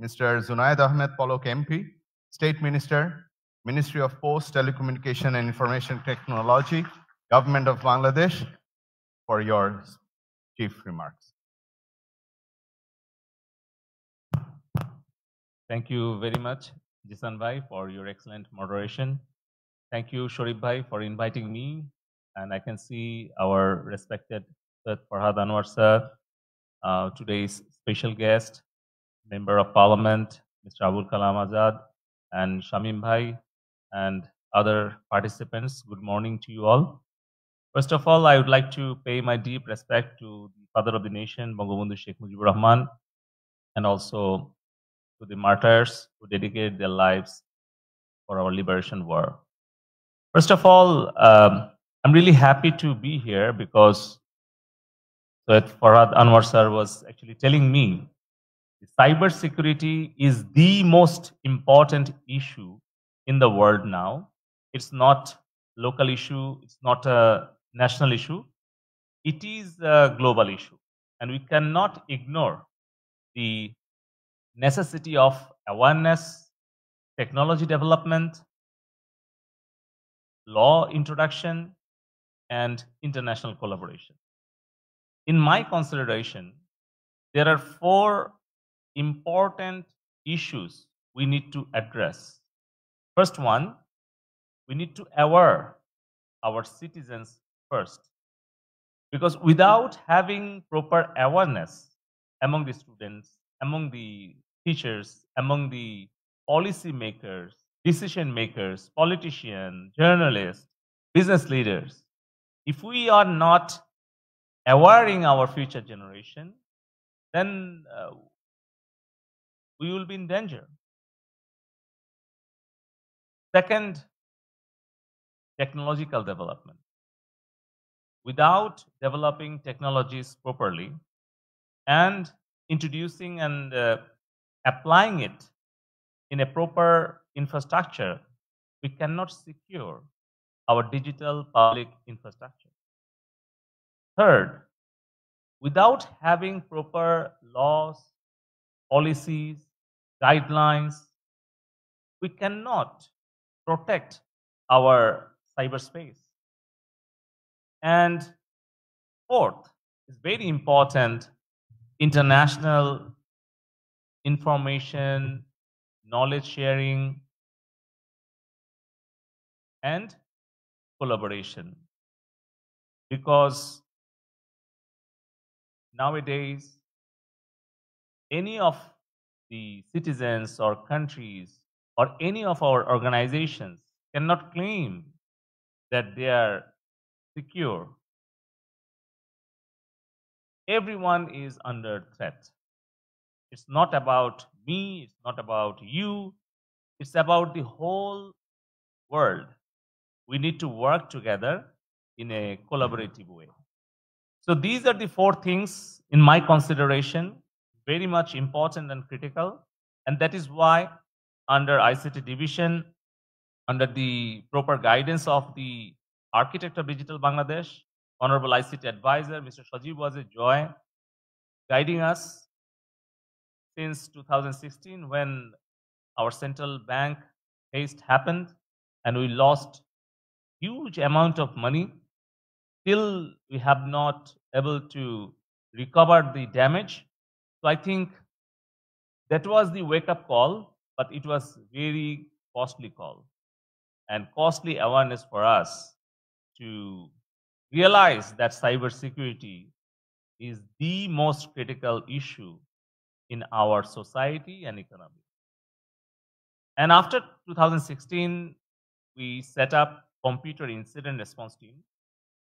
Mr. Zunaid Ahmed Palak MP, State Minister, Ministry of Post, Telecommunication and Information Technology, Government of Bangladesh, for your chief remarks. Thank you very much, Jisan Bhai, for your excellent moderation. Thank you, Sharif Bhai, for inviting me. And I can see our respected Farhad Anwar sir, uh, today's special guest, Member of Parliament, Mr. Abul Kalam Azad, and Shamim Bhai, and other participants. Good morning to you all. First of all, I would like to pay my deep respect to the father of the nation, Bangabandhu Sheikh Mujibur Rahman, and also to the martyrs who dedicated their lives for our liberation war. First of all, um, I'm really happy to be here because Farhad Anwar sir was actually telling me cyber security is the most important issue in the world now. It's not local issue. It's not a national issue. It is a global issue. And we cannot ignore the necessity of awareness, technology development, law introduction, and international collaboration. In my consideration, there are four important issues we need to address. First one, we need to aware our citizens first. Because without having proper awareness among the students, among the teachers, among the policy makers, decision makers, politicians, journalists, business leaders, if we are not awareing our future generation, then uh, we will be in danger. Second, technological development. Without developing technologies properly and introducing and uh, applying it in a proper infrastructure, we cannot secure our digital public infrastructure. Third, without having proper laws, policies, guidelines, we cannot protect our cyberspace. And fourth is very important international information, knowledge sharing, and collaboration. Because nowadays, any of the citizens or countries or any of our organizations cannot claim that they are secure. Everyone is under threat. It's not about me, it's not about you, it's about the whole world. We need to work together in a collaborative way. So these are the four things in my consideration, very much important and critical. And that is why under ICT division, under the proper guidance of the architect of digital Bangladesh, Honorable ICT advisor, Mr. Sajeeb Wazed Joy guiding us since 2016 when our central bank haste happened and we lost huge amount of money still we have not able to recover the damage so i think that was the wake up call but it was very costly call and costly awareness for us to realize that cybersecurity is the most critical issue in our society and economy. And after 2016, we set up computer incident response team.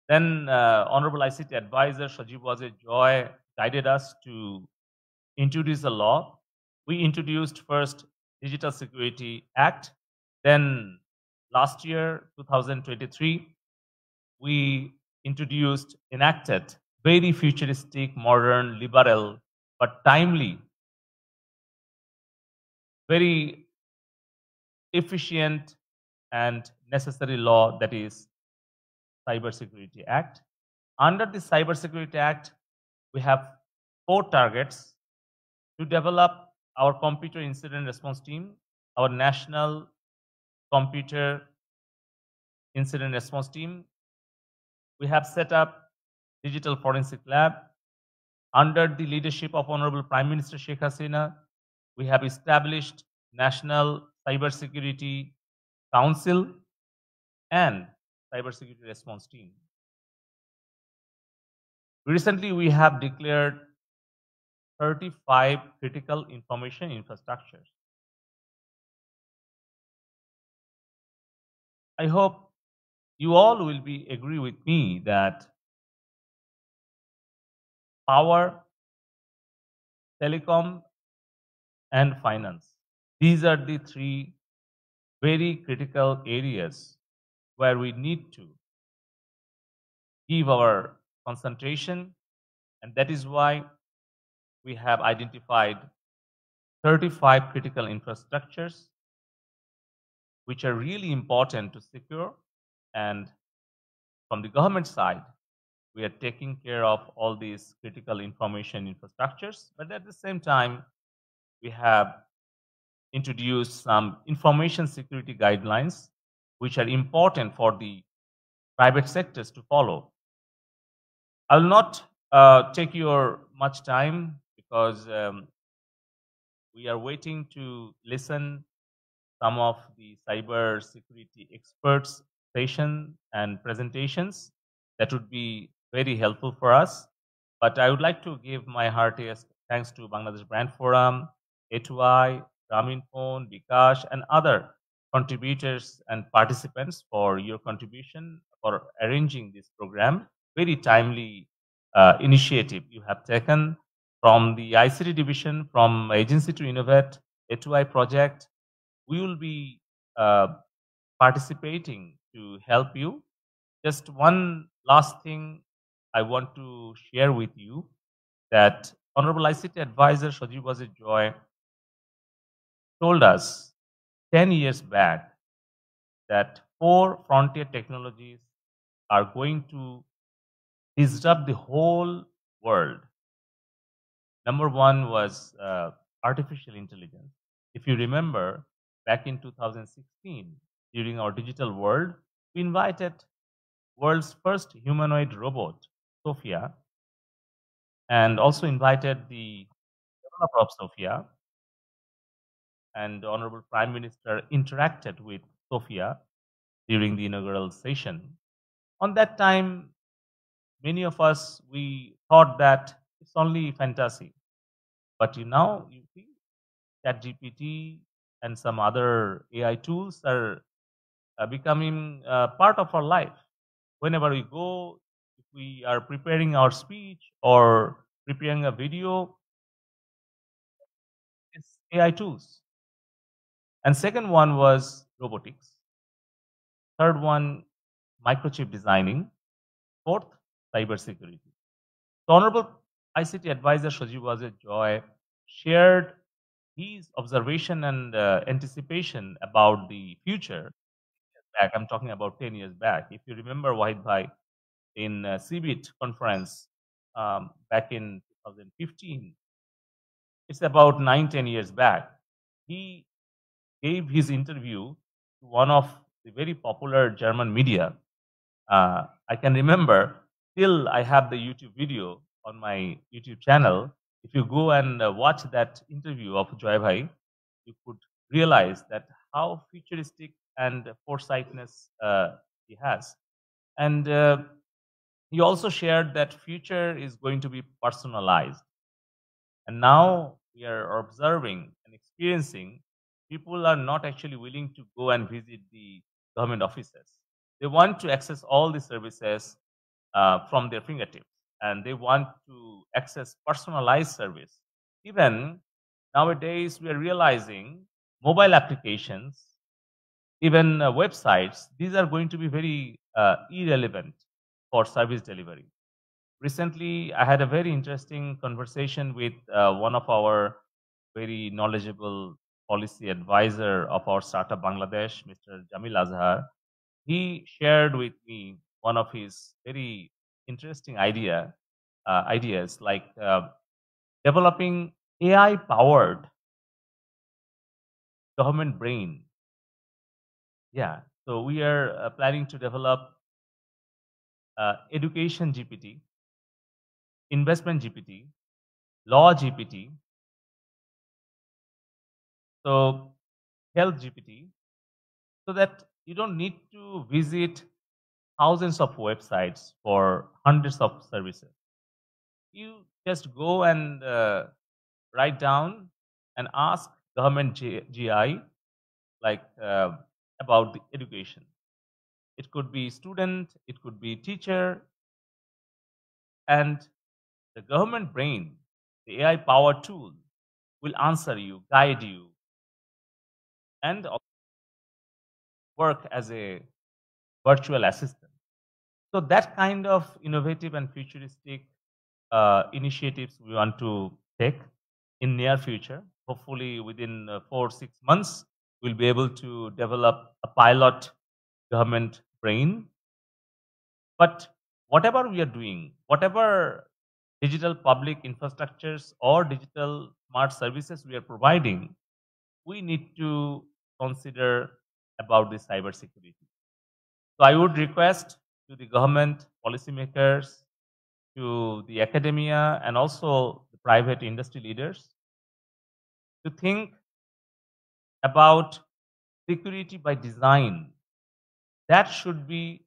Then uh, Honorable ICT Advisor Sajeeb Wazed Joy guided us to introduce a law. We introduced first Digital Security Act. Then last year, 2023, we introduced, enacted very futuristic, modern, liberal, but timely, very efficient and necessary law that is Cybersecurity Act. Under the Cybersecurity Act, we have four targets to develop our computer incident response team, our national computer incident response team. We have set up digital forensic lab under the leadership of Honorable Prime Minister Sheikh Hasina. We have established National Cybersecurity Council and Cybersecurity Response Team. Recently, we have declared 35 critical information infrastructures. I hope you all will be agree with me that power, telecom, and finance. These are the three very critical areas where we need to give our concentration, and that is why we have identified 35 critical infrastructures which are really important to secure. And from the government side, we are taking care of all these critical information infrastructures. But at the same time, we have introduced some information security guidelines which are important for the private sectors to follow. I will not uh, take your much time because um, we are waiting to listen some of the cyber security experts session and presentations. That would be very helpful for us. But i would like to give my heartiest thanks to bangladesh brand forum a2i Grameen Phone, bKash, and other contributors and participants for your contribution for arranging this program. Very timely uh, initiative you have taken from the ICT division, from Agency to Innovate, A2I project. We will be uh, participating to help you. Just one last thing I want to share with you that Honorable ICT Advisor Sajeeb Wazed Joy told us 10 years back that four frontier technologies are going to disrupt the whole world. Number one was uh, artificial intelligence. If you remember, back in 2016, during our digital world, we invited world's first humanoid robot, Sophia, and also invited the developer of Sophia, and the Honorable Prime Minister interacted with Sophia during the inaugural session. On that time, many of us we thought that it's only fantasy, but you now you see that GPT and some other AI tools are uh, becoming uh, part of our life. Whenever we go, if we are preparing our speech or preparing a video, it's AI tools. And second one was robotics. Third one, microchip designing. Fourth, cybersecurity. The Honorable ICT Advisor Sajeeb Wazed Joy shared his observation and uh, anticipation about the future. Back, I'm talking about 10 years back. If you remember Wahid Bhai in uh, CeBIT conference um, back in 2015, it's about nine, 10 years back. He gave his interview to one of the very popular German media. Uh, I can remember still I have the YouTube video on my YouTube channel. If you go and uh, watch that interview of Joy Bhai, you could realize that how futuristic and foresightness uh, he has. And uh, he also shared that future is going to be personalized. And now we are observing and experiencing people are not actually willing to go and visit the government offices. They want to access all the services uh, from their fingertips and they want to access personalized service. Even nowadays, we are realizing mobile applications, even uh, websites, these are going to be very uh, irrelevant for service delivery. Recently, I had a very interesting conversation with uh, one of our very knowledgeable policy advisor of our startup Bangladesh, Mr. Jamil Azhar, he shared with me one of his very interesting idea uh, ideas like uh, developing AI powered government brain. Yeah, so we are uh, planning to develop uh, education GPT, investment GPT, law GPT, so health GPT, so that you don't need to visit thousands of websites for hundreds of services. You just go and uh, write down and ask government GI like uh, about the education. It could be student, it could be teacher, and the government brain, the AI powered tool, will answer you, guide you, and work as a virtual assistant. So that kind of innovative and futuristic uh, initiatives we want to take in near future. Hopefully, within uh, four six months, we'll be able to develop a pilot government brain. But whatever we are doing, whatever digital public infrastructures or digital smart services we are providing, we need to consider about the cyber security. So I would request to the government, policymakers, to the academia, and also the private industry leaders to think about security by design. That should be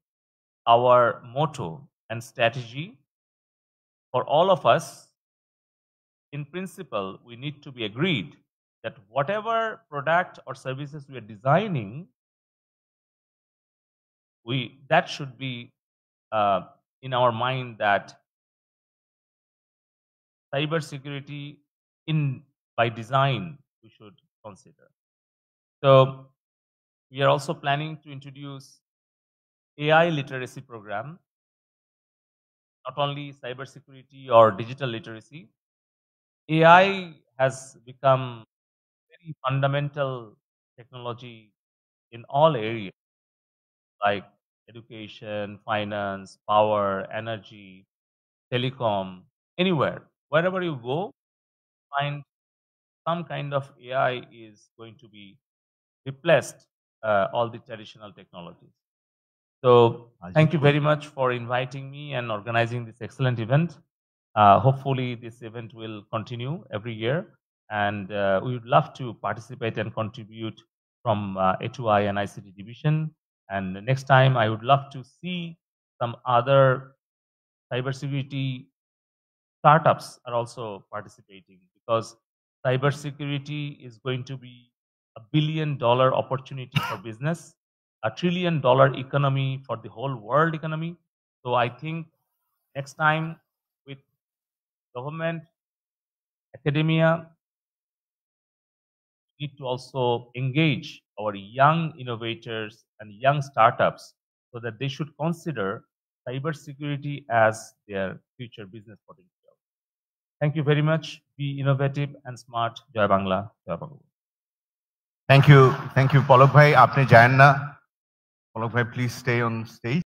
our motto and strategy for all of us. In principle, we need to be agreed that whatever product or services we are designing, we that should be uh, in our mind that cyber security in by design we should consider. So we are also planning to introduce AI literacy program, not only cyber security or digital literacy. AI has become very fundamental technology in all areas like education, finance, power, energy, telecom, anywhere. Wherever you go, find some kind of AI is going to be replaced uh, all the traditional technologies. So thank you very much for inviting me and organizing this excellent event. Uh, hopefully, this event will continue every year, and uh, we would love to participate and contribute from uh, A2I and ICT division. And next time, I would love to see some other cybersecurity startups are also participating because cybersecurity is going to be a billion dollar opportunity for business, a trillion dollar economy for the whole world economy. So I think next time with government, academia, need to also engage our young innovators and young startups so that they should consider cybersecurity as their future business potential. Thank you very much. Be innovative and smart. Jai Bangla. Jai Bangla. Thank you. Thank you, Palak Bhai. Aapne jayan. Palak Bhai, please stay on stage.